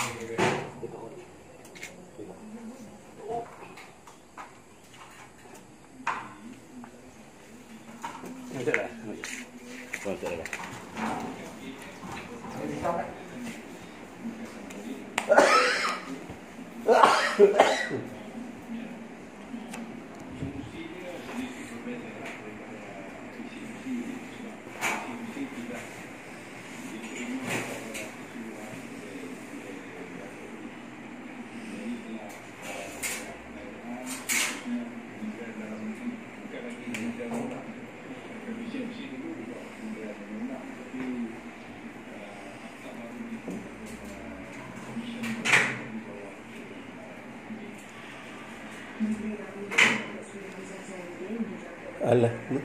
弄进来，弄进来吧。啊！啊！Allah. Ada